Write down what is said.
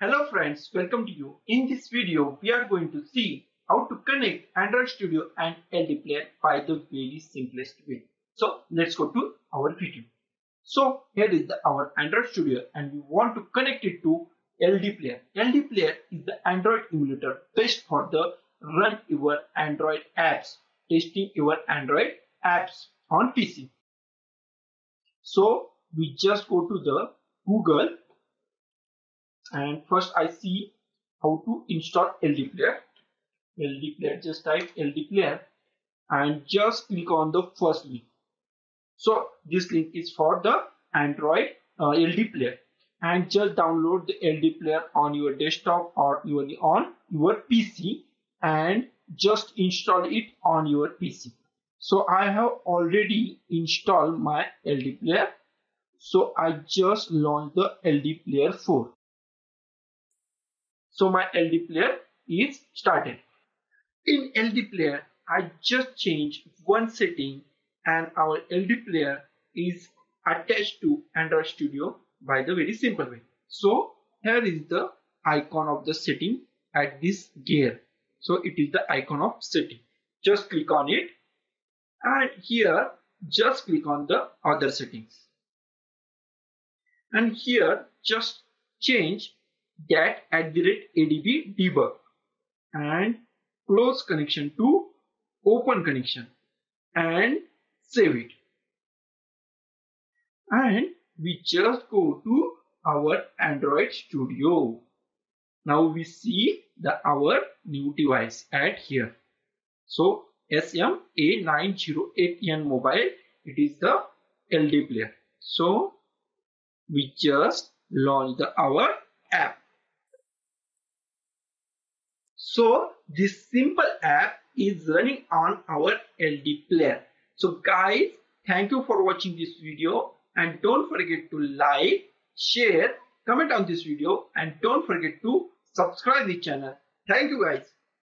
Hello friends, welcome to you. In this video, we are going to see how to connect Android Studio and LD Player by the very simplest way. So let's go to our video. So here is the, our Android Studio and we want to connect it to LD Player. LD Player is the Android emulator best for the run your Android apps, testing your Android apps on PC. So we just go to the Google and first I see how to install LD Player. LD Player, just type LD Player and just click on the first link. So this link is for the Android uh, LD Player and just download the LD Player on your desktop or your on your PC and just install it on your PC. So I have already installed my LD Player. So I just launched the LD Player 4. So my LD player is started. In LD player, I just changed one setting and our LD player is attached to Android Studio by the very simple way. So here is the icon of the setting at this gear. So it is the icon of setting. Just click on it and here just click on the other settings. And here just change get at the rate adb debug and close connection to open connection and save it. And we just go to our android studio. Now we see the our new device at here. So SMA908N mobile it is the LD player. So we just launch the our app so this simple app is running on our LD player. So guys, thank you for watching this video and don't forget to like, share, comment on this video and don't forget to subscribe the channel. Thank you guys.